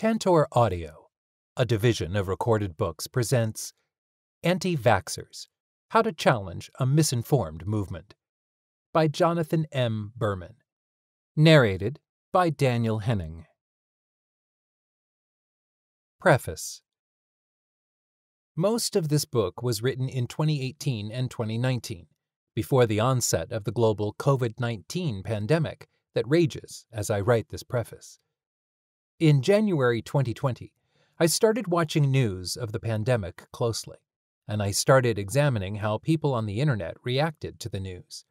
Tantor Audio, a division of recorded books, presents Anti Vaxxers How to Challenge a Misinformed Movement by Jonathan M. Berman. Narrated by Daniel Henning. Preface Most of this book was written in 2018 and 2019, before the onset of the global COVID 19 pandemic that rages as I write this preface. In January 2020, I started watching news of the pandemic closely, and I started examining how people on the internet reacted to the news.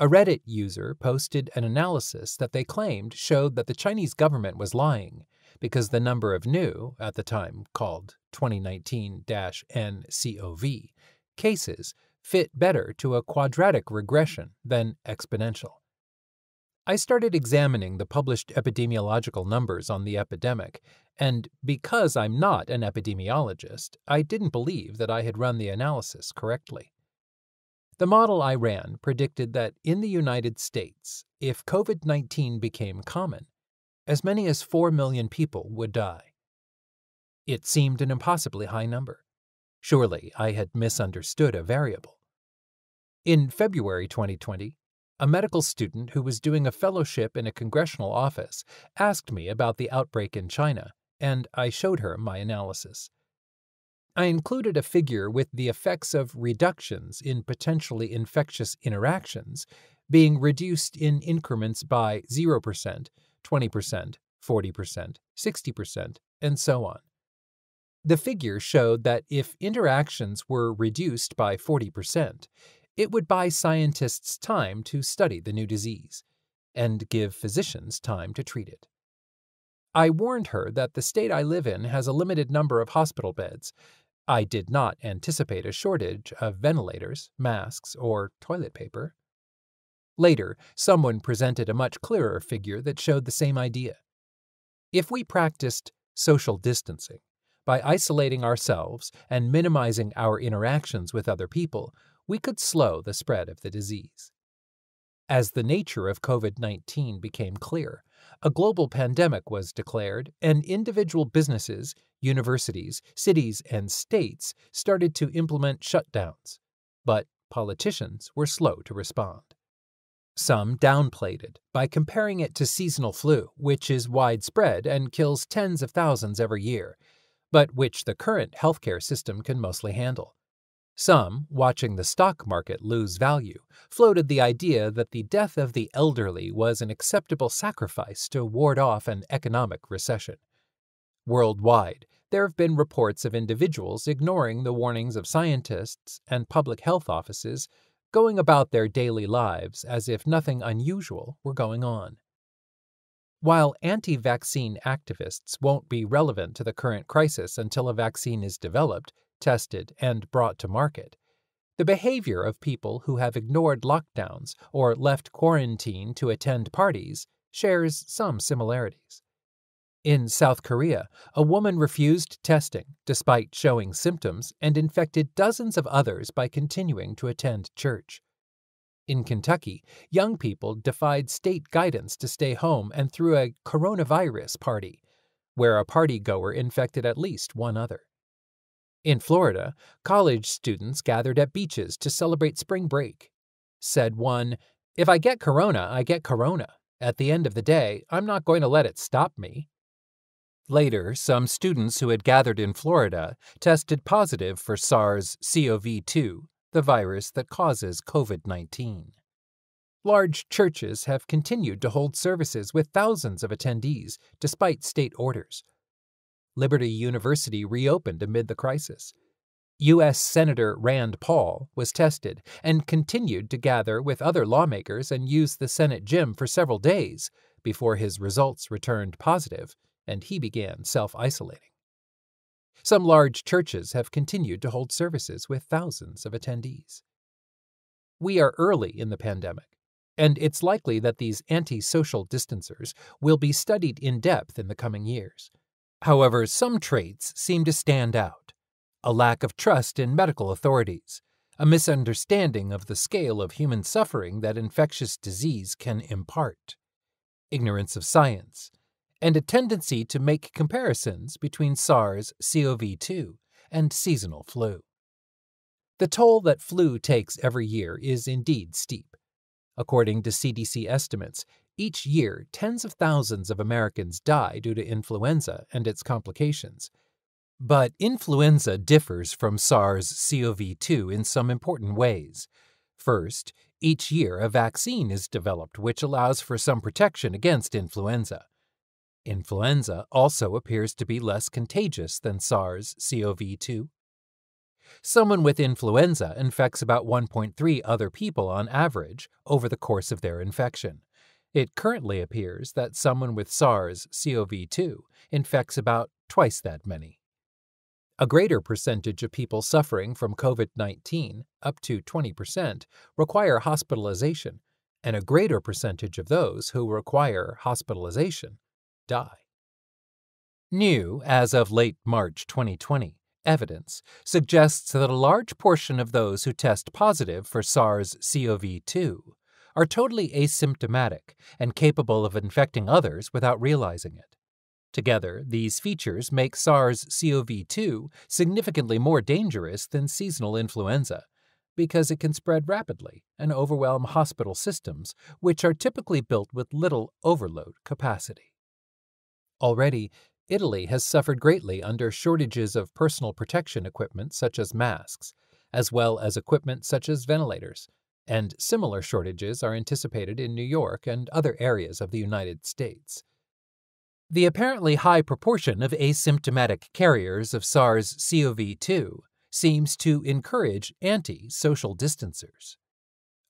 A Reddit user posted an analysis that they claimed showed that the Chinese government was lying because the number of new, at the time called 2019 NCOV, cases fit better to a quadratic regression than exponential. I started examining the published epidemiological numbers on the epidemic, and because I'm not an epidemiologist, I didn't believe that I had run the analysis correctly. The model I ran predicted that in the United States, if COVID 19 became common, as many as 4 million people would die. It seemed an impossibly high number. Surely I had misunderstood a variable. In February 2020, a medical student who was doing a fellowship in a congressional office asked me about the outbreak in China, and I showed her my analysis. I included a figure with the effects of reductions in potentially infectious interactions being reduced in increments by 0%, 20%, 40%, 60%, and so on. The figure showed that if interactions were reduced by 40%, it would buy scientists time to study the new disease and give physicians time to treat it. I warned her that the state I live in has a limited number of hospital beds. I did not anticipate a shortage of ventilators, masks, or toilet paper. Later, someone presented a much clearer figure that showed the same idea. If we practiced social distancing by isolating ourselves and minimizing our interactions with other people, we could slow the spread of the disease. As the nature of COVID 19 became clear, a global pandemic was declared, and individual businesses, universities, cities, and states started to implement shutdowns. But politicians were slow to respond. Some downplayed it by comparing it to seasonal flu, which is widespread and kills tens of thousands every year, but which the current healthcare system can mostly handle. Some, watching the stock market lose value, floated the idea that the death of the elderly was an acceptable sacrifice to ward off an economic recession. Worldwide, there have been reports of individuals ignoring the warnings of scientists and public health offices, going about their daily lives as if nothing unusual were going on. While anti vaccine activists won't be relevant to the current crisis until a vaccine is developed, tested, and brought to market. The behavior of people who have ignored lockdowns or left quarantine to attend parties shares some similarities. In South Korea, a woman refused testing despite showing symptoms and infected dozens of others by continuing to attend church. In Kentucky, young people defied state guidance to stay home and threw a coronavirus party, where a party goer infected at least one other. In Florida, college students gathered at beaches to celebrate spring break. Said one, If I get corona, I get corona. At the end of the day, I'm not going to let it stop me. Later, some students who had gathered in Florida tested positive for SARS CoV 2, the virus that causes COVID 19. Large churches have continued to hold services with thousands of attendees despite state orders, Liberty University reopened amid the crisis. U.S. Senator Rand Paul was tested and continued to gather with other lawmakers and use the Senate gym for several days before his results returned positive and he began self isolating. Some large churches have continued to hold services with thousands of attendees. We are early in the pandemic, and it's likely that these anti social distancers will be studied in depth in the coming years. However, some traits seem to stand out a lack of trust in medical authorities, a misunderstanding of the scale of human suffering that infectious disease can impart, ignorance of science, and a tendency to make comparisons between SARS CoV 2 and seasonal flu. The toll that flu takes every year is indeed steep. According to CDC estimates, each year tens of thousands of Americans die due to influenza and its complications. But influenza differs from SARS CoV 2 in some important ways. First, each year a vaccine is developed which allows for some protection against influenza. Influenza also appears to be less contagious than SARS CoV 2. Someone with influenza infects about 1.3 other people on average over the course of their infection. It currently appears that someone with SARS CoV 2 infects about twice that many. A greater percentage of people suffering from COVID 19, up to 20%, require hospitalization, and a greater percentage of those who require hospitalization die. New, as of late March 2020, evidence suggests that a large portion of those who test positive for SARS CoV 2 are totally asymptomatic and capable of infecting others without realizing it. Together, these features make SARS CoV 2 significantly more dangerous than seasonal influenza because it can spread rapidly and overwhelm hospital systems, which are typically built with little overload capacity. Already, Italy has suffered greatly under shortages of personal protection equipment such as masks, as well as equipment such as ventilators, and similar shortages are anticipated in New York and other areas of the United States. The apparently high proportion of asymptomatic carriers of SARS CoV 2 seems to encourage anti social distancers.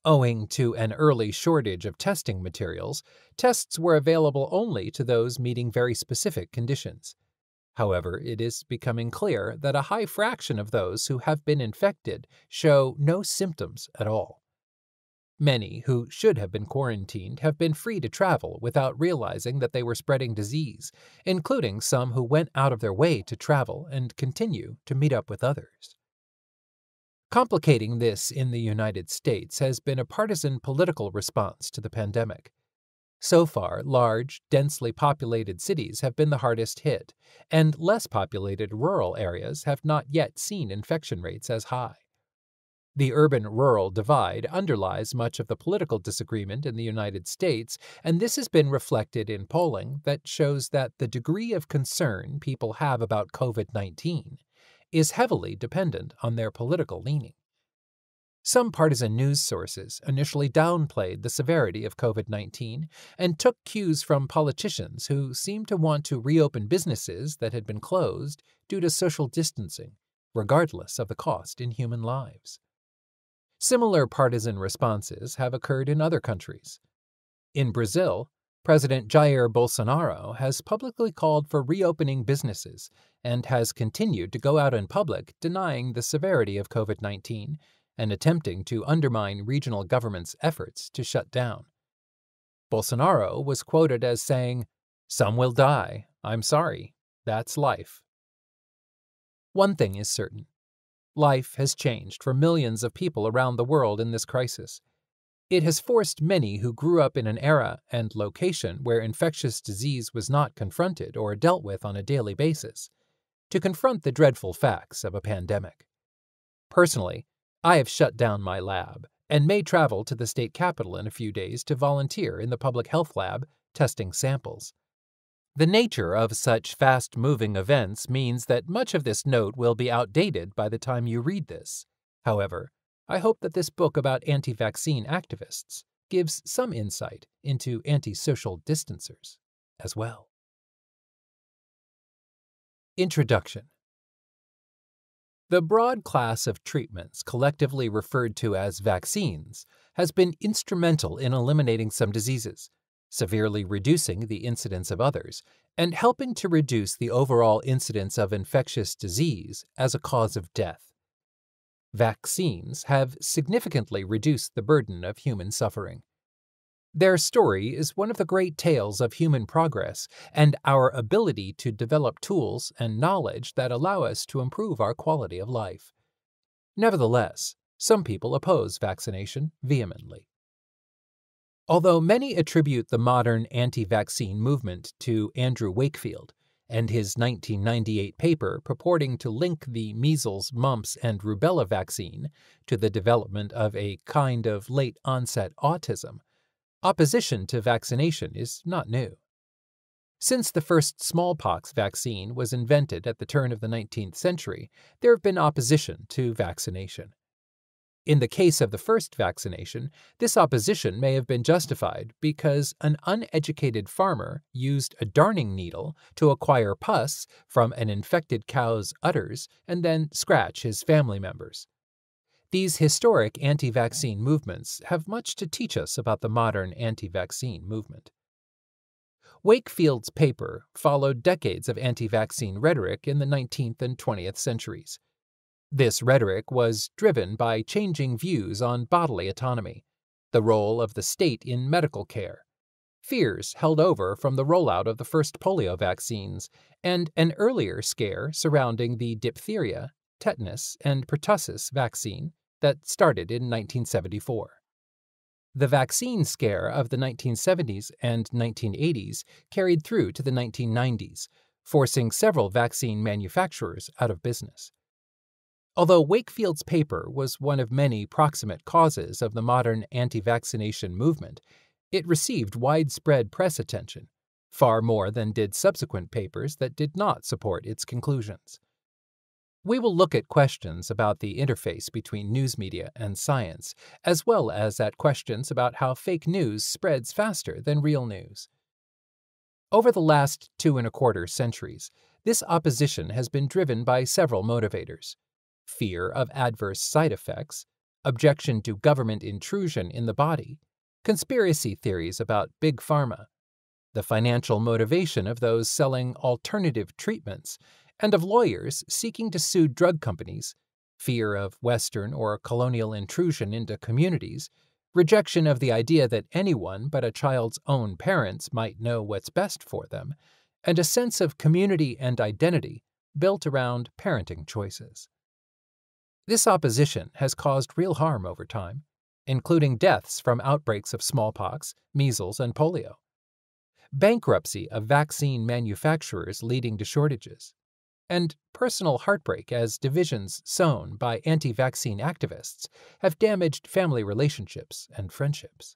Owing to an early shortage of testing materials, tests were available only to those meeting very specific conditions. However, it is becoming clear that a high fraction of those who have been infected show no symptoms at all. Many who should have been quarantined have been free to travel without realizing that they were spreading disease, including some who went out of their way to travel and continue to meet up with others. Complicating this in the United States has been a partisan political response to the pandemic. So far, large, densely populated cities have been the hardest hit, and less populated rural areas have not yet seen infection rates as high. The urban rural divide underlies much of the political disagreement in the United States, and this has been reflected in polling that shows that the degree of concern people have about COVID 19 is heavily dependent on their political leaning. Some partisan news sources initially downplayed the severity of COVID 19 and took cues from politicians who seemed to want to reopen businesses that had been closed due to social distancing, regardless of the cost in human lives. Similar partisan responses have occurred in other countries. In Brazil, President Jair Bolsonaro has publicly called for reopening businesses and has continued to go out in public denying the severity of COVID 19 and attempting to undermine regional governments' efforts to shut down. Bolsonaro was quoted as saying, Some will die. I'm sorry. That's life. One thing is certain Life has changed for millions of people around the world in this crisis. It has forced many who grew up in an era and location where infectious disease was not confronted or dealt with on a daily basis to confront the dreadful facts of a pandemic. Personally, I have shut down my lab and may travel to the state capital in a few days to volunteer in the public health lab testing samples. The nature of such fast moving events means that much of this note will be outdated by the time you read this. However, I hope that this book about anti vaccine activists gives some insight into anti social distancers as well. Introduction The broad class of treatments collectively referred to as vaccines has been instrumental in eliminating some diseases severely reducing the incidence of others, and helping to reduce the overall incidence of infectious disease as a cause of death. Vaccines have significantly reduced the burden of human suffering. Their story is one of the great tales of human progress and our ability to develop tools and knowledge that allow us to improve our quality of life. Nevertheless, some people oppose vaccination vehemently. Although many attribute the modern anti vaccine movement to Andrew Wakefield and his 1998 paper purporting to link the measles, mumps, and rubella vaccine to the development of a kind of late onset autism, opposition to vaccination is not new. Since the first smallpox vaccine was invented at the turn of the 19th century, there have been opposition to vaccination. In the case of the first vaccination, this opposition may have been justified because an uneducated farmer used a darning needle to acquire pus from an infected cow's udders and then scratch his family members. These historic anti vaccine movements have much to teach us about the modern anti vaccine movement. Wakefield's paper followed decades of anti vaccine rhetoric in the 19th and 20th centuries. This rhetoric was driven by changing views on bodily autonomy, the role of the state in medical care, fears held over from the rollout of the first polio vaccines, and an earlier scare surrounding the diphtheria, tetanus, and pertussis vaccine that started in 1974. The vaccine scare of the 1970s and 1980s carried through to the 1990s, forcing several vaccine manufacturers out of business. Although Wakefield's paper was one of many proximate causes of the modern anti vaccination movement, it received widespread press attention, far more than did subsequent papers that did not support its conclusions. We will look at questions about the interface between news media and science, as well as at questions about how fake news spreads faster than real news. Over the last two and a quarter centuries, this opposition has been driven by several motivators fear of adverse side effects, objection to government intrusion in the body, conspiracy theories about big pharma, the financial motivation of those selling alternative treatments, and of lawyers seeking to sue drug companies, fear of Western or colonial intrusion into communities, rejection of the idea that anyone but a child's own parents might know what's best for them, and a sense of community and identity built around parenting choices. This opposition has caused real harm over time, including deaths from outbreaks of smallpox, measles, and polio, bankruptcy of vaccine manufacturers leading to shortages, and personal heartbreak as divisions sown by anti vaccine activists have damaged family relationships and friendships.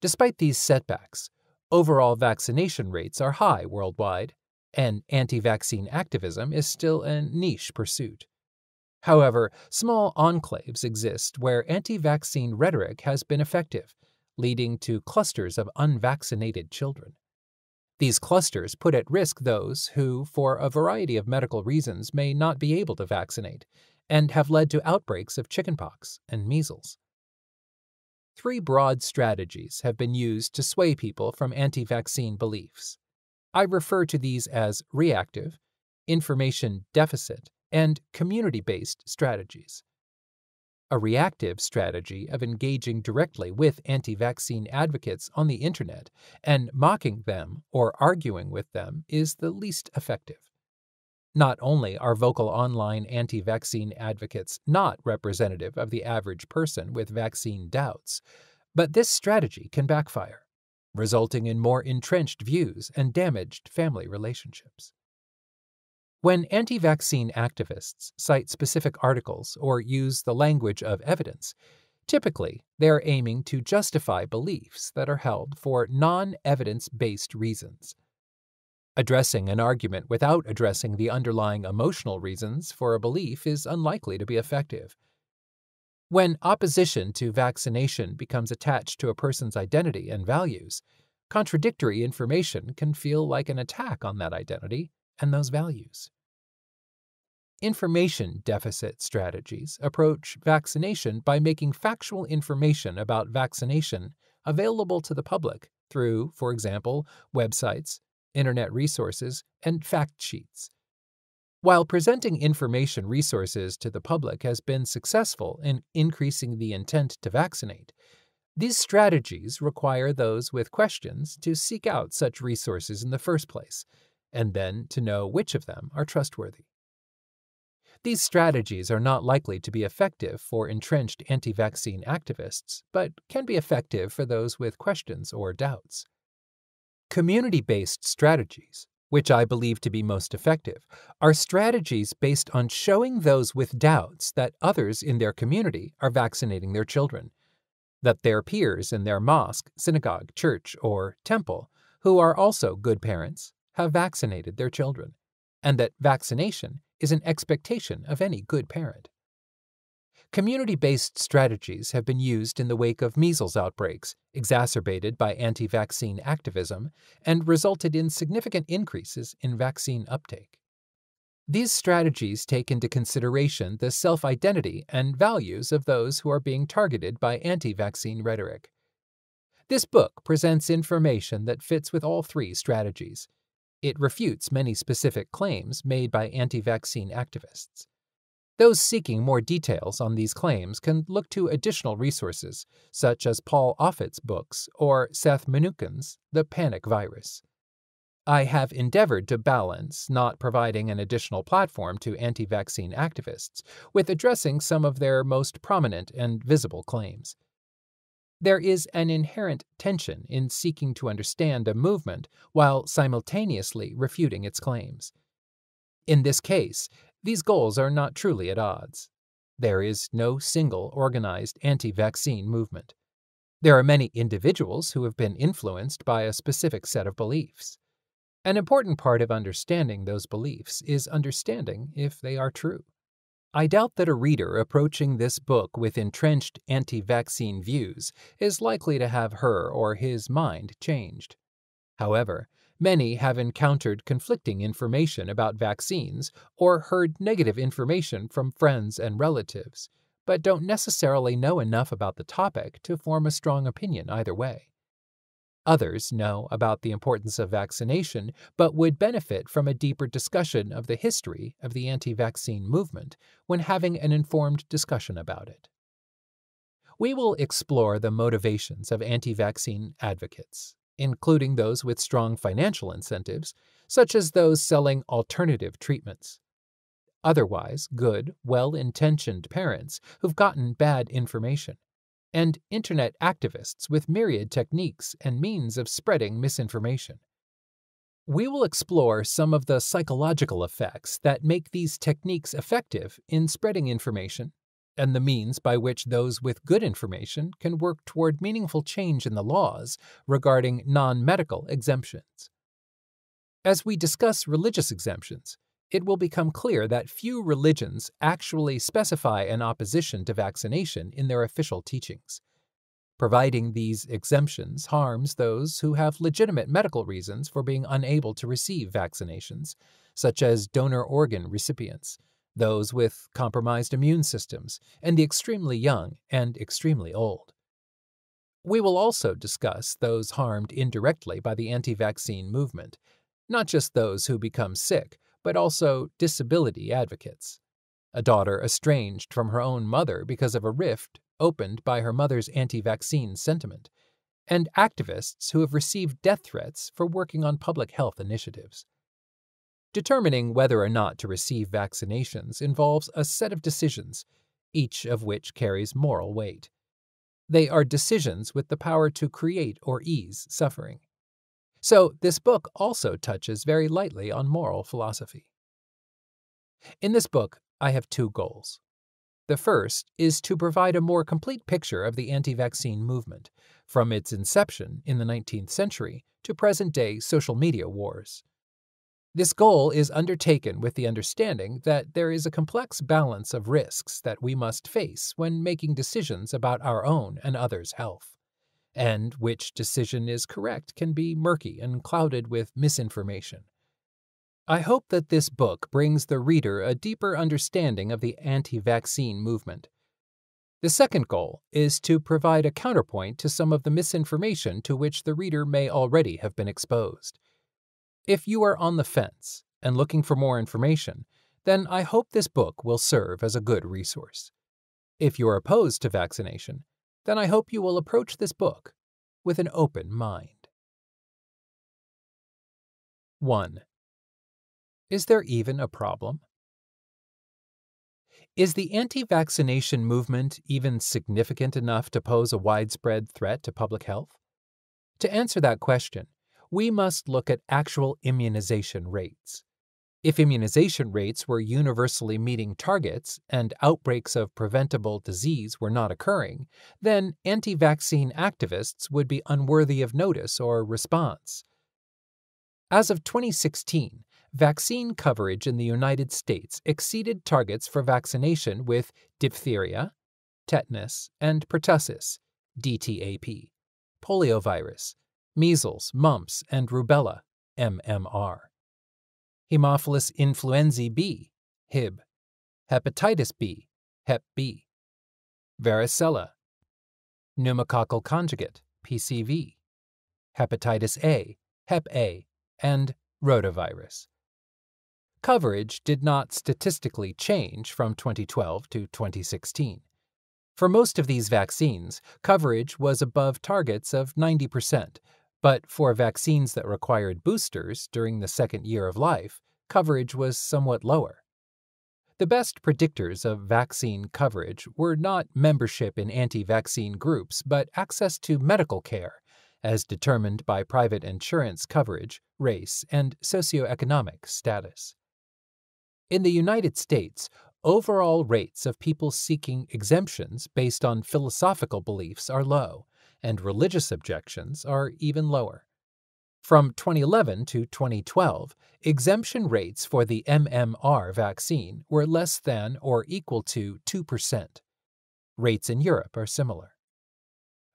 Despite these setbacks, overall vaccination rates are high worldwide, and anti vaccine activism is still a niche pursuit. However, small enclaves exist where anti vaccine rhetoric has been effective, leading to clusters of unvaccinated children. These clusters put at risk those who, for a variety of medical reasons, may not be able to vaccinate, and have led to outbreaks of chickenpox and measles. Three broad strategies have been used to sway people from anti vaccine beliefs. I refer to these as reactive, information deficit, and community based strategies. A reactive strategy of engaging directly with anti vaccine advocates on the internet and mocking them or arguing with them is the least effective. Not only are vocal online anti vaccine advocates not representative of the average person with vaccine doubts, but this strategy can backfire, resulting in more entrenched views and damaged family relationships. When anti vaccine activists cite specific articles or use the language of evidence, typically they are aiming to justify beliefs that are held for non evidence based reasons. Addressing an argument without addressing the underlying emotional reasons for a belief is unlikely to be effective. When opposition to vaccination becomes attached to a person's identity and values, contradictory information can feel like an attack on that identity and those values. Information deficit strategies approach vaccination by making factual information about vaccination available to the public through, for example, websites, internet resources, and fact sheets. While presenting information resources to the public has been successful in increasing the intent to vaccinate, these strategies require those with questions to seek out such resources in the first place and then to know which of them are trustworthy. These strategies are not likely to be effective for entrenched anti vaccine activists, but can be effective for those with questions or doubts. Community based strategies, which I believe to be most effective, are strategies based on showing those with doubts that others in their community are vaccinating their children, that their peers in their mosque, synagogue, church, or temple, who are also good parents, have vaccinated their children, and that vaccination is an expectation of any good parent. Community based strategies have been used in the wake of measles outbreaks, exacerbated by anti vaccine activism, and resulted in significant increases in vaccine uptake. These strategies take into consideration the self identity and values of those who are being targeted by anti vaccine rhetoric. This book presents information that fits with all three strategies. It refutes many specific claims made by anti vaccine activists. Those seeking more details on these claims can look to additional resources, such as Paul Offit's books or Seth Mnookin's The Panic Virus. I have endeavored to balance not providing an additional platform to anti vaccine activists with addressing some of their most prominent and visible claims. There is an inherent tension in seeking to understand a movement while simultaneously refuting its claims. In this case, these goals are not truly at odds. There is no single organized anti vaccine movement. There are many individuals who have been influenced by a specific set of beliefs. An important part of understanding those beliefs is understanding if they are true. I doubt that a reader approaching this book with entrenched anti vaccine views is likely to have her or his mind changed. However, many have encountered conflicting information about vaccines or heard negative information from friends and relatives, but don't necessarily know enough about the topic to form a strong opinion either way. Others know about the importance of vaccination, but would benefit from a deeper discussion of the history of the anti vaccine movement when having an informed discussion about it. We will explore the motivations of anti vaccine advocates, including those with strong financial incentives, such as those selling alternative treatments. Otherwise, good, well intentioned parents who've gotten bad information and internet activists with myriad techniques and means of spreading misinformation. We will explore some of the psychological effects that make these techniques effective in spreading information and the means by which those with good information can work toward meaningful change in the laws regarding non medical exemptions. As we discuss religious exemptions, it will become clear that few religions actually specify an opposition to vaccination in their official teachings. Providing these exemptions harms those who have legitimate medical reasons for being unable to receive vaccinations, such as donor organ recipients, those with compromised immune systems, and the extremely young and extremely old. We will also discuss those harmed indirectly by the anti vaccine movement, not just those who become sick, but also disability advocates. A daughter estranged from her own mother because of a rift opened by her mother's anti vaccine sentiment, and activists who have received death threats for working on public health initiatives. Determining whether or not to receive vaccinations involves a set of decisions, each of which carries moral weight. They are decisions with the power to create or ease suffering. So, this book also touches very lightly on moral philosophy. In this book, I have two goals. The first is to provide a more complete picture of the anti vaccine movement, from its inception in the 19th century to present day social media wars. This goal is undertaken with the understanding that there is a complex balance of risks that we must face when making decisions about our own and others' health and which decision is correct can be murky and clouded with misinformation. I hope that this book brings the reader a deeper understanding of the anti vaccine movement. The second goal is to provide a counterpoint to some of the misinformation to which the reader may already have been exposed. If you are on the fence and looking for more information, then I hope this book will serve as a good resource. If you're opposed to vaccination, then I hope you will approach this book with an open mind. 1. Is there even a problem? Is the anti vaccination movement even significant enough to pose a widespread threat to public health? To answer that question, we must look at actual immunization rates. If immunization rates were universally meeting targets and outbreaks of preventable disease were not occurring, then anti vaccine activists would be unworthy of notice or response. As of 2016, vaccine coverage in the United States exceeded targets for vaccination with diphtheria, tetanus, and pertussis, DTAP, poliovirus, measles, mumps, and rubella, MMR. Haemophilus influenzae B, HIB, hepatitis B, Hep B, varicella, pneumococcal conjugate, PCV, hepatitis A, Hep A, and rotavirus. Coverage did not statistically change from 2012 to 2016. For most of these vaccines, coverage was above targets of 90%, but for vaccines that required boosters during the second year of life, coverage was somewhat lower. The best predictors of vaccine coverage were not membership in anti vaccine groups, but access to medical care, as determined by private insurance coverage, race, and socioeconomic status. In the United States, overall rates of people seeking exemptions based on philosophical beliefs are low, and religious objections are even lower. From 2011 to 2012, exemption rates for the MMR vaccine were less than or equal to 2%. Rates in Europe are similar.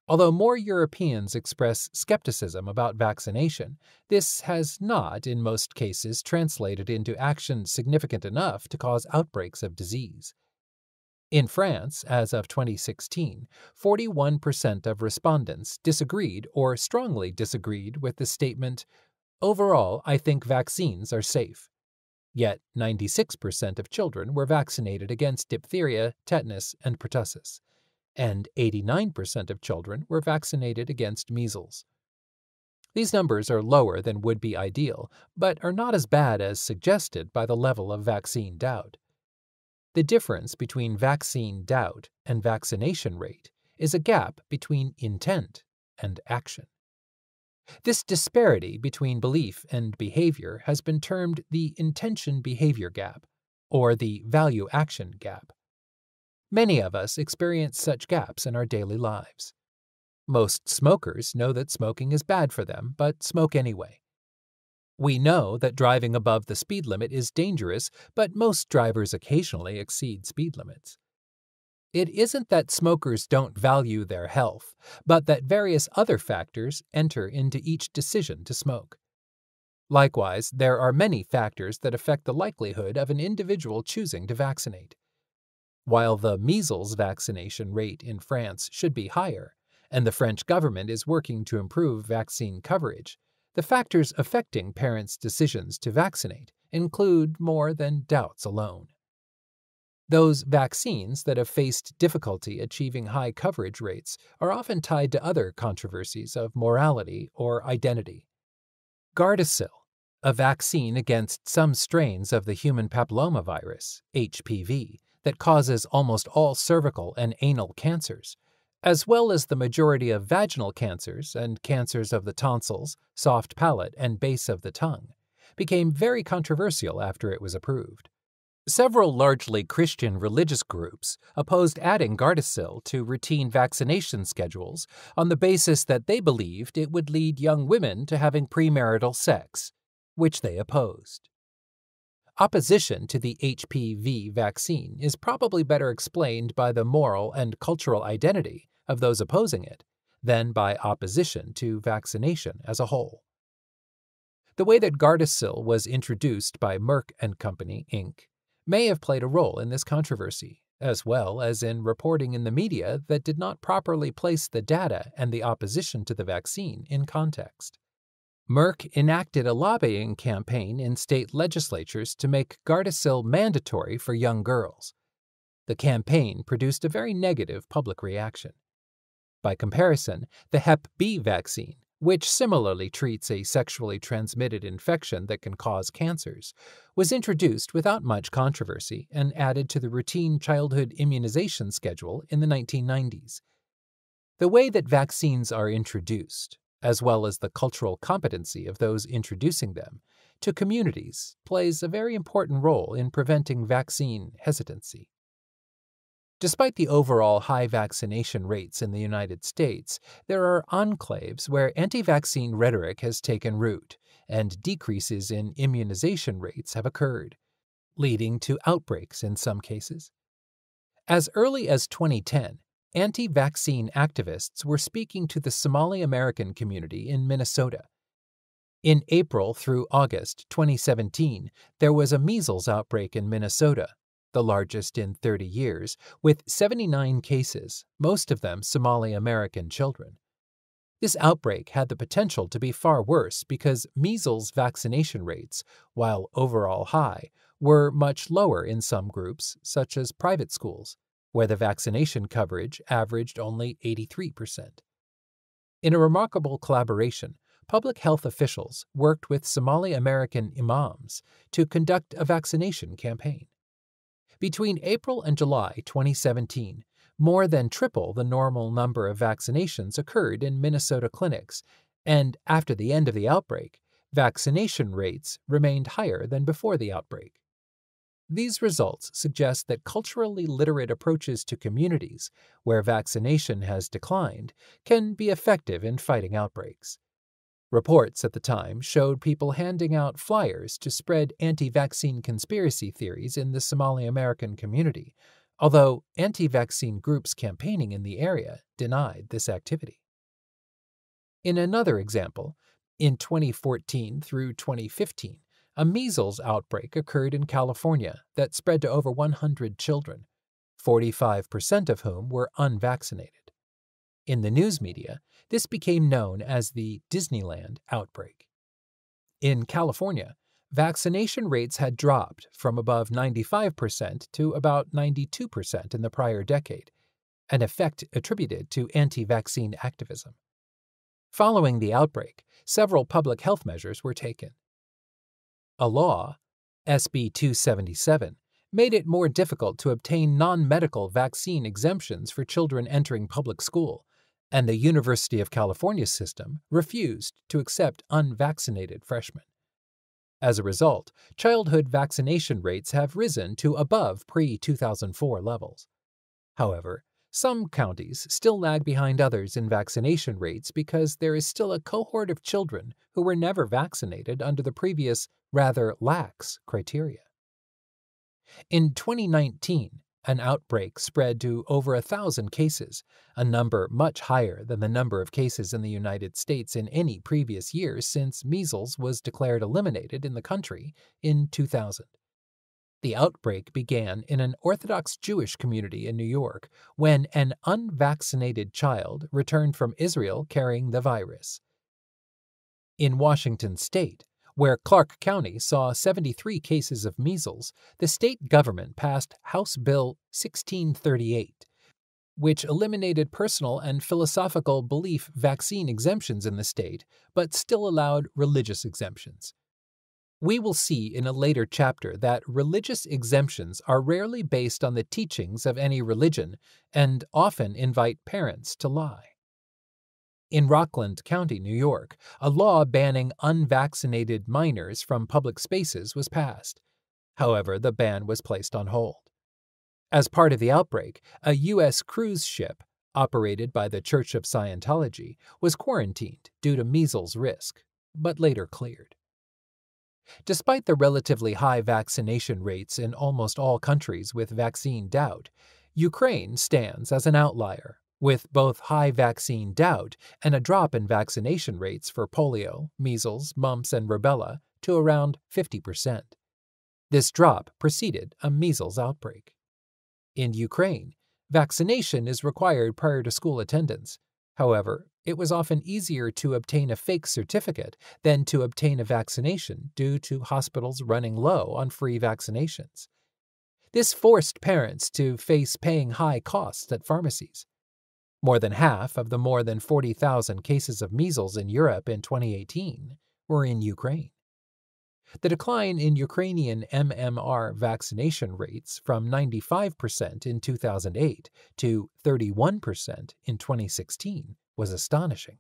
Although more Europeans express skepticism about vaccination, this has not, in most cases, translated into action significant enough to cause outbreaks of disease. In France, as of 2016, 41% of respondents disagreed or strongly disagreed with the statement, Overall, I think vaccines are safe. Yet 96% of children were vaccinated against diphtheria, tetanus, and pertussis, and 89% of children were vaccinated against measles. These numbers are lower than would be ideal, but are not as bad as suggested by the level of vaccine doubt. The difference between vaccine doubt and vaccination rate is a gap between intent and action. This disparity between belief and behavior has been termed the intention behavior gap, or the value action gap. Many of us experience such gaps in our daily lives. Most smokers know that smoking is bad for them, but smoke anyway. We know that driving above the speed limit is dangerous, but most drivers occasionally exceed speed limits. It isn't that smokers don't value their health, but that various other factors enter into each decision to smoke. Likewise, there are many factors that affect the likelihood of an individual choosing to vaccinate. While the measles vaccination rate in France should be higher, and the French government is working to improve vaccine coverage, the factors affecting parents' decisions to vaccinate include more than doubts alone. Those vaccines that have faced difficulty achieving high coverage rates are often tied to other controversies of morality or identity. Gardasil, a vaccine against some strains of the human papillomavirus, HPV, that causes almost all cervical and anal cancers, as well as the majority of vaginal cancers and cancers of the tonsils, soft palate, and base of the tongue, became very controversial after it was approved. Several largely Christian religious groups opposed adding Gardasil to routine vaccination schedules on the basis that they believed it would lead young women to having premarital sex, which they opposed. Opposition to the HPV vaccine is probably better explained by the moral and cultural identity of those opposing it than by opposition to vaccination as a whole. The way that Gardasil was introduced by Merck and Company, Inc., may have played a role in this controversy, as well as in reporting in the media that did not properly place the data and the opposition to the vaccine in context. Merck enacted a lobbying campaign in state legislatures to make Gardasil mandatory for young girls. The campaign produced a very negative public reaction. By comparison, the Hep B vaccine, which similarly treats a sexually transmitted infection that can cause cancers, was introduced without much controversy and added to the routine childhood immunization schedule in the 1990s. The way that vaccines are introduced, as well as the cultural competency of those introducing them, to communities plays a very important role in preventing vaccine hesitancy. Despite the overall high vaccination rates in the United States, there are enclaves where anti vaccine rhetoric has taken root and decreases in immunization rates have occurred, leading to outbreaks in some cases. As early as 2010, anti vaccine activists were speaking to the Somali American community in Minnesota. In April through August 2017, there was a measles outbreak in Minnesota the largest in 30 years, with 79 cases, most of them Somali American children. This outbreak had the potential to be far worse because measles vaccination rates, while overall high, were much lower in some groups, such as private schools, where the vaccination coverage averaged only 83%. In a remarkable collaboration, public health officials worked with Somali American imams to conduct a vaccination campaign. Between April and July 2017, more than triple the normal number of vaccinations occurred in Minnesota clinics, and after the end of the outbreak, vaccination rates remained higher than before the outbreak. These results suggest that culturally literate approaches to communities where vaccination has declined can be effective in fighting outbreaks. Reports at the time showed people handing out flyers to spread anti vaccine conspiracy theories in the Somali American community, although anti vaccine groups campaigning in the area denied this activity. In another example, in 2014 through 2015, a measles outbreak occurred in California that spread to over 100 children, 45% of whom were unvaccinated. In the news media, this became known as the Disneyland outbreak. In California, vaccination rates had dropped from above 95% to about 92% in the prior decade, an effect attributed to anti vaccine activism. Following the outbreak, several public health measures were taken. A law, SB 277, made it more difficult to obtain non medical vaccine exemptions for children entering public school and the University of California system refused to accept unvaccinated freshmen. As a result, childhood vaccination rates have risen to above pre 2004 levels. However, some counties still lag behind others in vaccination rates because there is still a cohort of children who were never vaccinated under the previous, rather lax criteria. In 2019, an outbreak spread to over a thousand cases, a number much higher than the number of cases in the United States in any previous year since measles was declared eliminated in the country in 2000. The outbreak began in an Orthodox Jewish community in New York when an unvaccinated child returned from Israel carrying the virus. In Washington state, where Clark County saw 73 cases of measles, the state government passed House Bill 1638, which eliminated personal and philosophical belief vaccine exemptions in the state, but still allowed religious exemptions. We will see in a later chapter that religious exemptions are rarely based on the teachings of any religion and often invite parents to lie. In Rockland County, New York, a law banning unvaccinated minors from public spaces was passed. However, the ban was placed on hold. As part of the outbreak, a U.S. cruise ship, operated by the Church of Scientology, was quarantined due to measles risk, but later cleared. Despite the relatively high vaccination rates in almost all countries with vaccine doubt, Ukraine stands as an outlier with both high vaccine doubt and a drop in vaccination rates for polio, measles, mumps, and rubella to around 50%. This drop preceded a measles outbreak. In Ukraine, vaccination is required prior to school attendance. However, it was often easier to obtain a fake certificate than to obtain a vaccination due to hospitals running low on free vaccinations. This forced parents to face paying high costs at pharmacies. More than half of the more than 40,000 cases of measles in Europe in 2018 were in Ukraine. The decline in Ukrainian MMR vaccination rates from 95% in 2008 to 31% in 2016 was astonishing.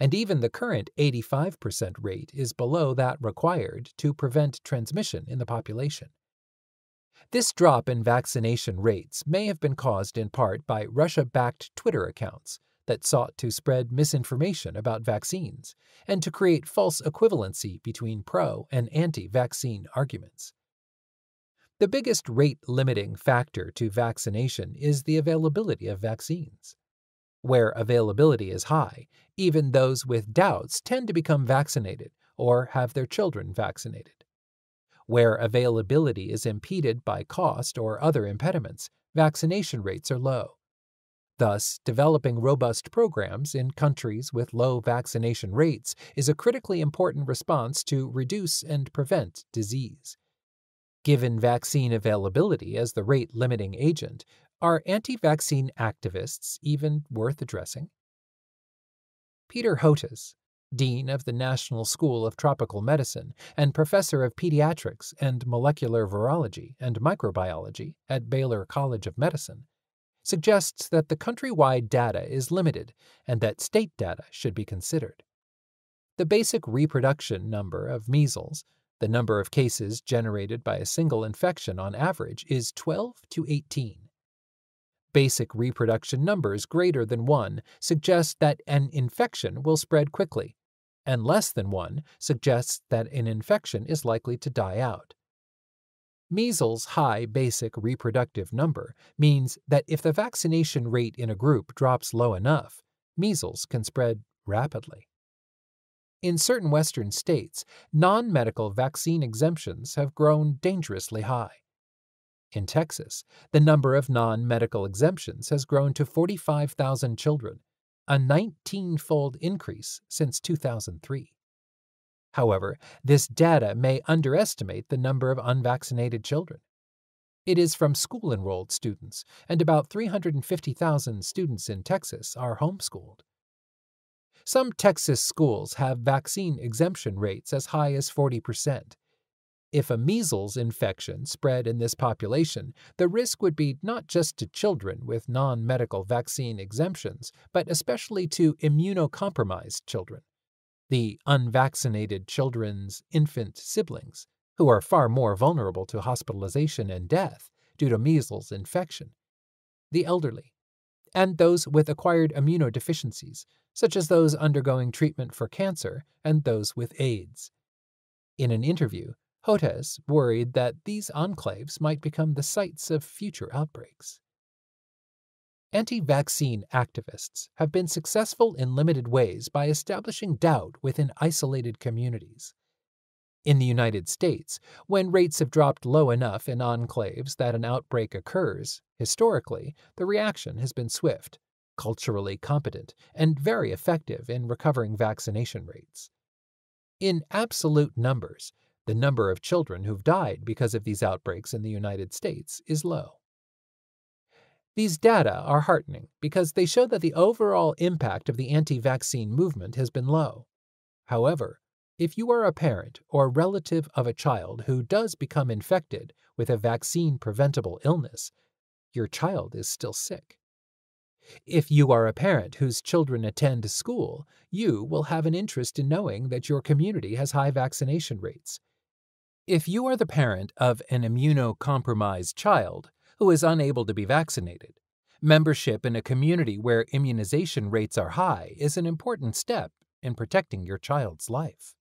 And even the current 85% rate is below that required to prevent transmission in the population. This drop in vaccination rates may have been caused in part by Russia backed Twitter accounts that sought to spread misinformation about vaccines and to create false equivalency between pro and anti vaccine arguments. The biggest rate limiting factor to vaccination is the availability of vaccines. Where availability is high, even those with doubts tend to become vaccinated or have their children vaccinated. Where availability is impeded by cost or other impediments, vaccination rates are low. Thus, developing robust programs in countries with low vaccination rates is a critically important response to reduce and prevent disease. Given vaccine availability as the rate limiting agent, are anti vaccine activists even worth addressing? Peter Hotez, Dean of the National School of Tropical Medicine and Professor of Pediatrics and Molecular Virology and Microbiology at Baylor College of Medicine, suggests that the countrywide data is limited and that state data should be considered. The basic reproduction number of measles, the number of cases generated by a single infection on average, is 12 to 18. Basic reproduction numbers greater than 1 suggest that an infection will spread quickly, and less than 1 suggests that an infection is likely to die out. Measles' high basic reproductive number means that if the vaccination rate in a group drops low enough, measles can spread rapidly. In certain Western states, non medical vaccine exemptions have grown dangerously high. In Texas, the number of non medical exemptions has grown to 45,000 children, a 19 fold increase since 2003. However, this data may underestimate the number of unvaccinated children. It is from school enrolled students, and about 350,000 students in Texas are homeschooled. Some Texas schools have vaccine exemption rates as high as 40%. If a measles infection spread in this population, the risk would be not just to children with non medical vaccine exemptions, but especially to immunocompromised children the unvaccinated children's infant siblings, who are far more vulnerable to hospitalization and death due to measles infection, the elderly, and those with acquired immunodeficiencies, such as those undergoing treatment for cancer and those with AIDS. In an interview, Hotez worried that these enclaves might become the sites of future outbreaks. Anti vaccine activists have been successful in limited ways by establishing doubt within isolated communities. In the United States, when rates have dropped low enough in enclaves that an outbreak occurs, historically, the reaction has been swift, culturally competent, and very effective in recovering vaccination rates. In absolute numbers, the number of children who've died because of these outbreaks in the United States is low. These data are heartening because they show that the overall impact of the anti vaccine movement has been low. However, if you are a parent or relative of a child who does become infected with a vaccine preventable illness, your child is still sick. If you are a parent whose children attend school, you will have an interest in knowing that your community has high vaccination rates. If you are the parent of an immunocompromised child, who is unable to be vaccinated. Membership in a community where immunization rates are high is an important step in protecting your child's life.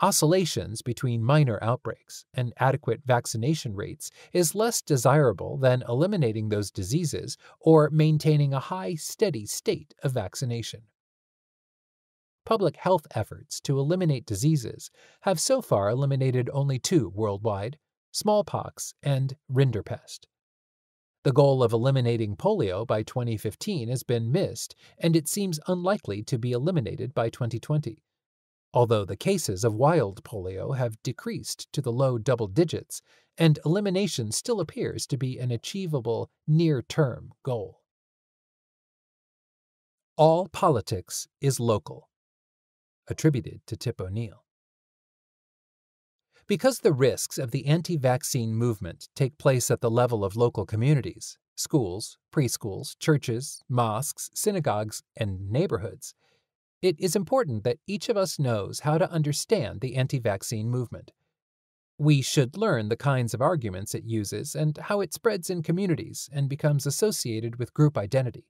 Oscillations between minor outbreaks and adequate vaccination rates is less desirable than eliminating those diseases or maintaining a high, steady state of vaccination. Public health efforts to eliminate diseases have so far eliminated only two worldwide smallpox, and rinderpest. The goal of eliminating polio by 2015 has been missed, and it seems unlikely to be eliminated by 2020. Although the cases of wild polio have decreased to the low double digits, and elimination still appears to be an achievable near term goal. All politics is local. Attributed to Tip O'Neill. Because the risks of the anti vaccine movement take place at the level of local communities, schools, preschools, churches, mosques, synagogues, and neighborhoods, it is important that each of us knows how to understand the anti vaccine movement. We should learn the kinds of arguments it uses and how it spreads in communities and becomes associated with group identity.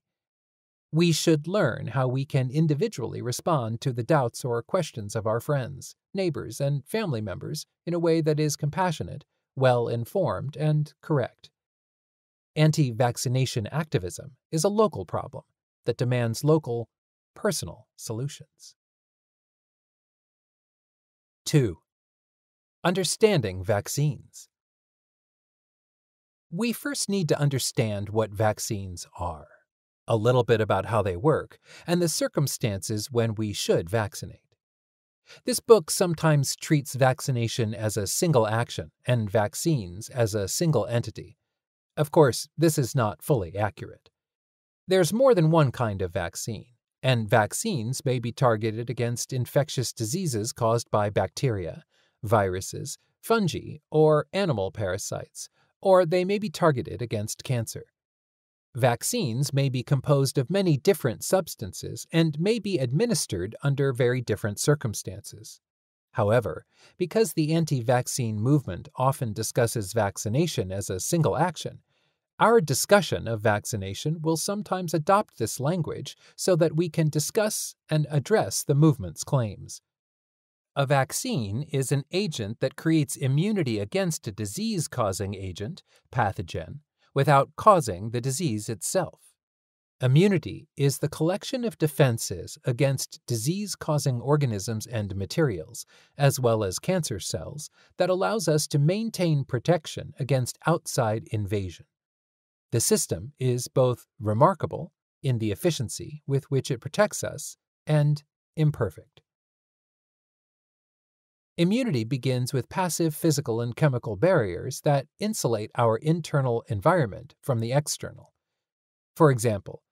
We should learn how we can individually respond to the doubts or questions of our friends, neighbors, and family members in a way that is compassionate, well informed, and correct. Anti vaccination activism is a local problem that demands local, personal solutions. 2. Understanding vaccines. We first need to understand what vaccines are a little bit about how they work, and the circumstances when we should vaccinate. This book sometimes treats vaccination as a single action and vaccines as a single entity. Of course, this is not fully accurate. There's more than one kind of vaccine, and vaccines may be targeted against infectious diseases caused by bacteria, viruses, fungi, or animal parasites, or they may be targeted against cancer. Vaccines may be composed of many different substances and may be administered under very different circumstances. However, because the anti vaccine movement often discusses vaccination as a single action, our discussion of vaccination will sometimes adopt this language so that we can discuss and address the movement's claims. A vaccine is an agent that creates immunity against a disease causing agent, pathogen, without causing the disease itself. Immunity is the collection of defenses against disease causing organisms and materials, as well as cancer cells, that allows us to maintain protection against outside invasion. The system is both remarkable in the efficiency with which it protects us and imperfect. Immunity begins with passive physical and chemical barriers that insulate our internal environment from the external. For example,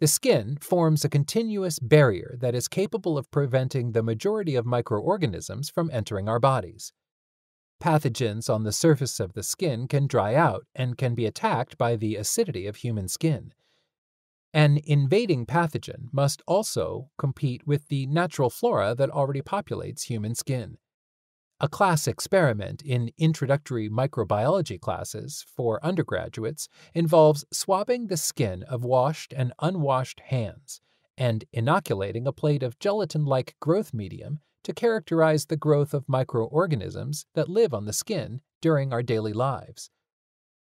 the skin forms a continuous barrier that is capable of preventing the majority of microorganisms from entering our bodies. Pathogens on the surface of the skin can dry out and can be attacked by the acidity of human skin. An invading pathogen must also compete with the natural flora that already populates human skin. A class experiment in introductory microbiology classes for undergraduates involves swabbing the skin of washed and unwashed hands and inoculating a plate of gelatin like growth medium to characterize the growth of microorganisms that live on the skin during our daily lives.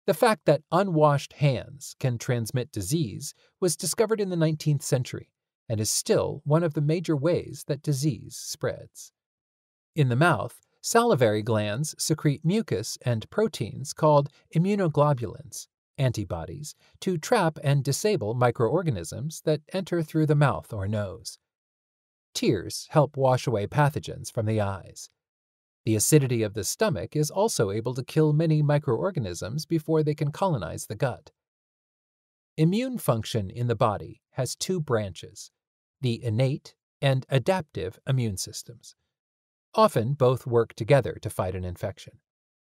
The fact that unwashed hands can transmit disease was discovered in the 19th century and is still one of the major ways that disease spreads. In the mouth, Salivary glands secrete mucus and proteins called immunoglobulins, antibodies, to trap and disable microorganisms that enter through the mouth or nose. Tears help wash away pathogens from the eyes. The acidity of the stomach is also able to kill many microorganisms before they can colonize the gut. Immune function in the body has two branches the innate and adaptive immune systems. Often, both work together to fight an infection.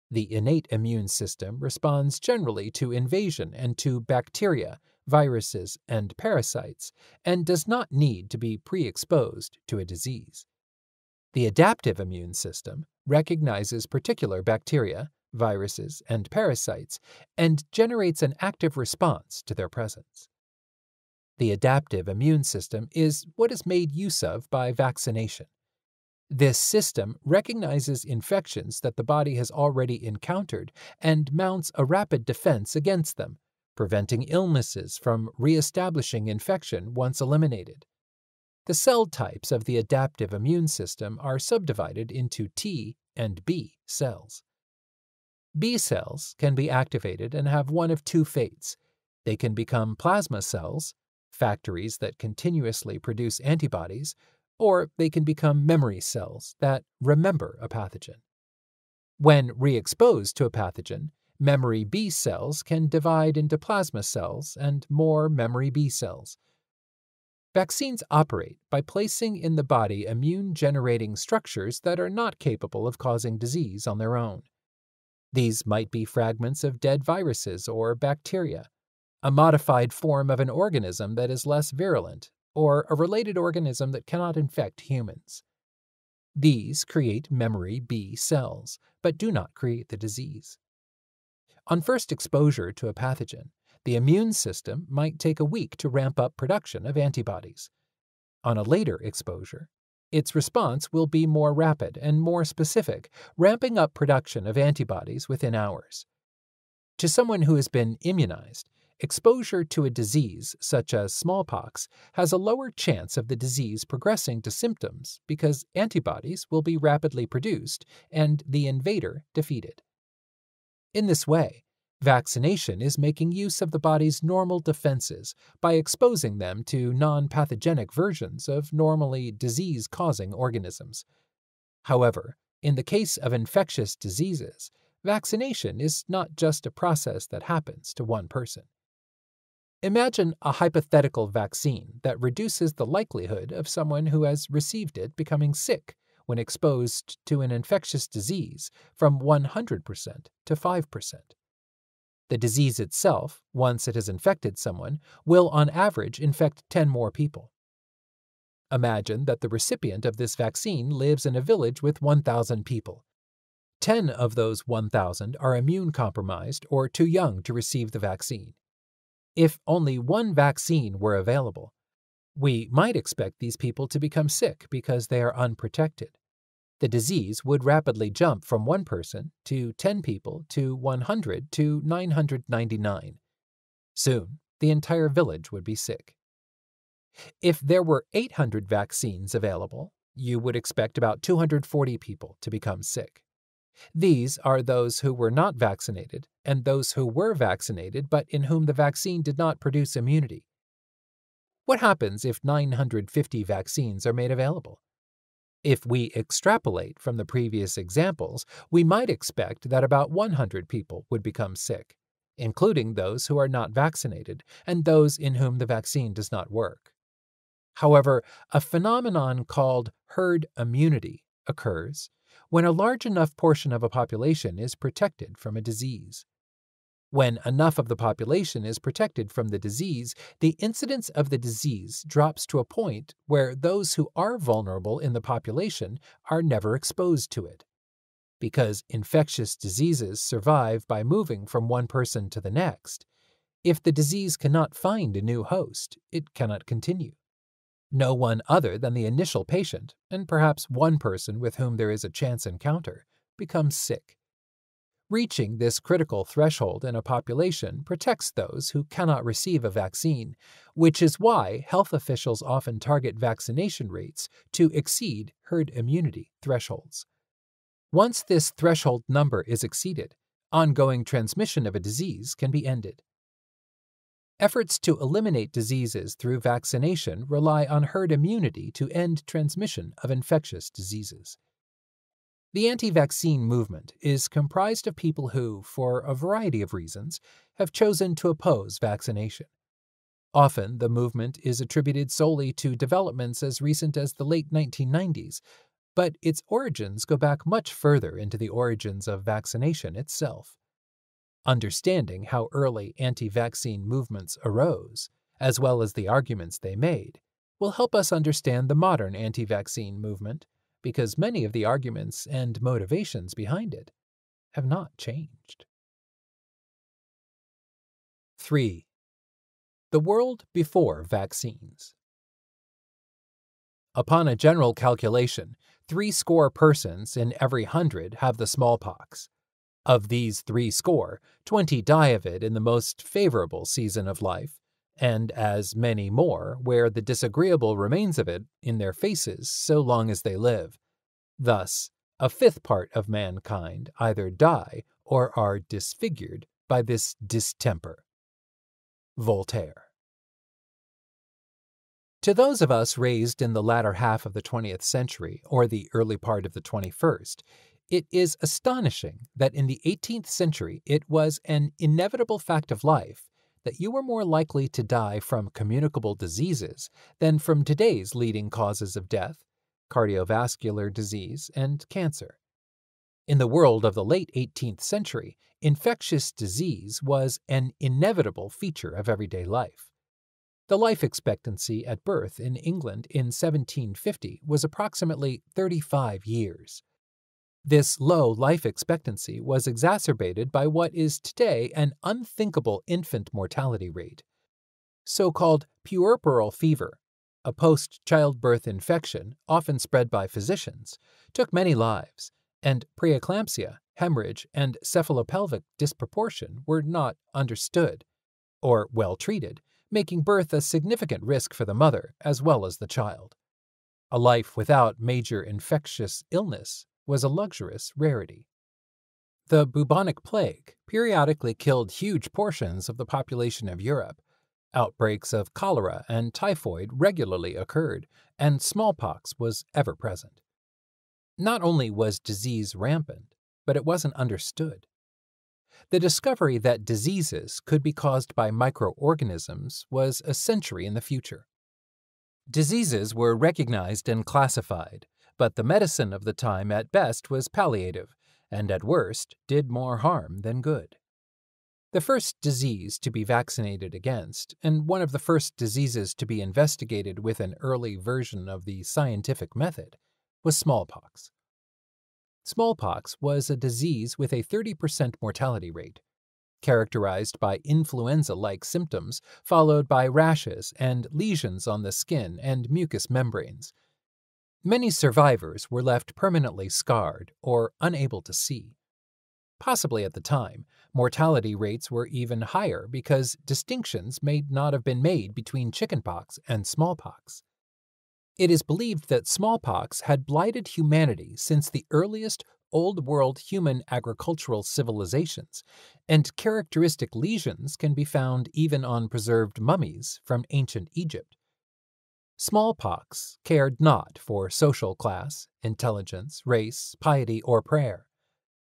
The innate immune system responds generally to invasion and to bacteria, viruses, and parasites, and does not need to be pre exposed to a disease. The adaptive immune system recognizes particular bacteria, viruses, and parasites and generates an active response to their presence. The adaptive immune system is what is made use of by vaccination. This system recognizes infections that the body has already encountered and mounts a rapid defense against them, preventing illnesses from reestablishing infection once eliminated. The cell types of the adaptive immune system are subdivided into T and B cells. B cells can be activated and have one of two fates. They can become plasma cells, factories that continuously produce antibodies, or they can become memory cells that remember a pathogen. When re exposed to a pathogen, memory B cells can divide into plasma cells and more memory B cells. Vaccines operate by placing in the body immune generating structures that are not capable of causing disease on their own. These might be fragments of dead viruses or bacteria, a modified form of an organism that is less virulent, or a related organism that cannot infect humans. These create memory B cells, but do not create the disease. On first exposure to a pathogen, the immune system might take a week to ramp up production of antibodies. On a later exposure, its response will be more rapid and more specific, ramping up production of antibodies within hours. To someone who has been immunized, exposure to a disease such as smallpox has a lower chance of the disease progressing to symptoms because antibodies will be rapidly produced and the invader defeated. In this way, Vaccination is making use of the body's normal defenses by exposing them to non pathogenic versions of normally disease causing organisms. However, in the case of infectious diseases, vaccination is not just a process that happens to one person. Imagine a hypothetical vaccine that reduces the likelihood of someone who has received it becoming sick when exposed to an infectious disease from 100% to 5%. The disease itself, once it has infected someone, will on average infect 10 more people. Imagine that the recipient of this vaccine lives in a village with 1,000 people. 10 of those 1,000 are immune compromised or too young to receive the vaccine. If only one vaccine were available, we might expect these people to become sick because they are unprotected the disease would rapidly jump from one person to 10 people to 100 to 999. Soon, the entire village would be sick. If there were 800 vaccines available, you would expect about 240 people to become sick. These are those who were not vaccinated and those who were vaccinated but in whom the vaccine did not produce immunity. What happens if 950 vaccines are made available? If we extrapolate from the previous examples, we might expect that about 100 people would become sick, including those who are not vaccinated and those in whom the vaccine does not work. However, a phenomenon called herd immunity occurs when a large enough portion of a population is protected from a disease. When enough of the population is protected from the disease, the incidence of the disease drops to a point where those who are vulnerable in the population are never exposed to it. Because infectious diseases survive by moving from one person to the next, if the disease cannot find a new host, it cannot continue. No one other than the initial patient, and perhaps one person with whom there is a chance encounter, becomes sick. Reaching this critical threshold in a population protects those who cannot receive a vaccine, which is why health officials often target vaccination rates to exceed herd immunity thresholds. Once this threshold number is exceeded, ongoing transmission of a disease can be ended. Efforts to eliminate diseases through vaccination rely on herd immunity to end transmission of infectious diseases. The anti vaccine movement is comprised of people who, for a variety of reasons, have chosen to oppose vaccination. Often, the movement is attributed solely to developments as recent as the late 1990s, but its origins go back much further into the origins of vaccination itself. Understanding how early anti vaccine movements arose, as well as the arguments they made, will help us understand the modern anti vaccine movement because many of the arguments and motivations behind it have not changed. 3. The world before vaccines. Upon a general calculation, three score persons in every hundred have the smallpox. Of these three score, twenty die of it in the most favorable season of life, and as many more wear the disagreeable remains of it in their faces so long as they live. Thus, a fifth part of mankind either die or are disfigured by this distemper. Voltaire. To those of us raised in the latter half of the 20th century or the early part of the 21st, it is astonishing that in the 18th century it was an inevitable fact of life that you were more likely to die from communicable diseases than from today's leading causes of death cardiovascular disease and cancer. In the world of the late 18th century, infectious disease was an inevitable feature of everyday life. The life expectancy at birth in England in 1750 was approximately 35 years. This low life expectancy was exacerbated by what is today an unthinkable infant mortality rate. So called puerperal fever, a post childbirth infection often spread by physicians, took many lives, and preeclampsia, hemorrhage, and cephalopelvic disproportion were not understood or well treated, making birth a significant risk for the mother as well as the child. A life without major infectious illness was a luxurious rarity. The bubonic plague periodically killed huge portions of the population of Europe. Outbreaks of cholera and typhoid regularly occurred, and smallpox was ever present. Not only was disease rampant, but it wasn't understood. The discovery that diseases could be caused by microorganisms was a century in the future. Diseases were recognized and classified, but the medicine of the time at best was palliative, and at worst did more harm than good. The first disease to be vaccinated against, and one of the first diseases to be investigated with an early version of the scientific method, was smallpox. Smallpox was a disease with a 30% mortality rate, characterized by influenza like symptoms followed by rashes and lesions on the skin and mucous membranes Many survivors were left permanently scarred or unable to see. Possibly at the time, mortality rates were even higher because distinctions may not have been made between chickenpox and smallpox. It is believed that smallpox had blighted humanity since the earliest Old World human agricultural civilizations, and characteristic lesions can be found even on preserved mummies from ancient Egypt. Smallpox cared not for social class, intelligence, race, piety, or prayer.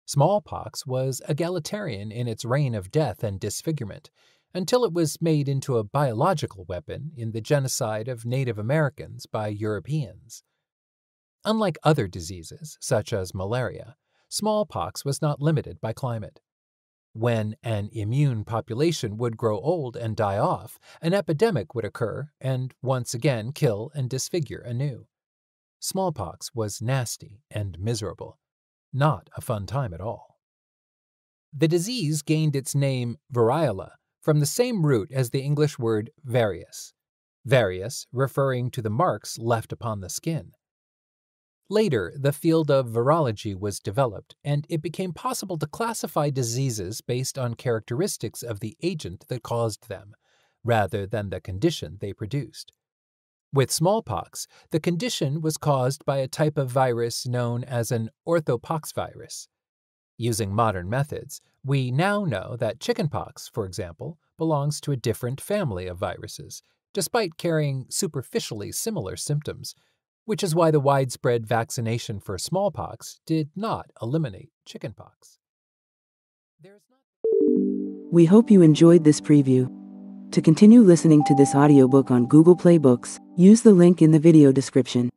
Smallpox was egalitarian in its reign of death and disfigurement, until it was made into a biological weapon in the genocide of Native Americans by Europeans. Unlike other diseases, such as malaria, smallpox was not limited by climate. When an immune population would grow old and die off, an epidemic would occur and once again kill and disfigure anew. Smallpox was nasty and miserable, not a fun time at all. The disease gained its name variola from the same root as the English word various, various referring to the marks left upon the skin. Later, the field of virology was developed, and it became possible to classify diseases based on characteristics of the agent that caused them, rather than the condition they produced. With smallpox, the condition was caused by a type of virus known as an orthopoxvirus. Using modern methods, we now know that chickenpox, for example, belongs to a different family of viruses, despite carrying superficially similar symptoms, which is why the widespread vaccination for smallpox did not eliminate chickenpox. We hope you enjoyed this preview. To continue listening to this audiobook on Google Play Books, use the link in the video description.